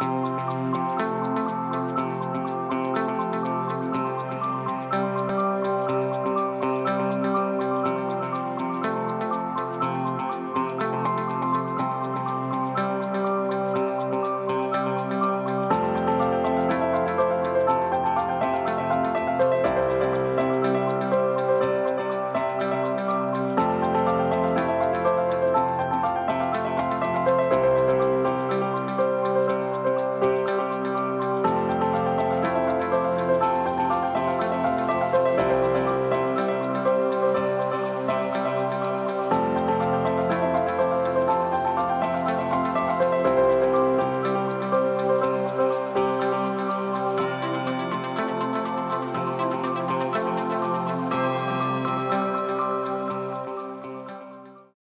Música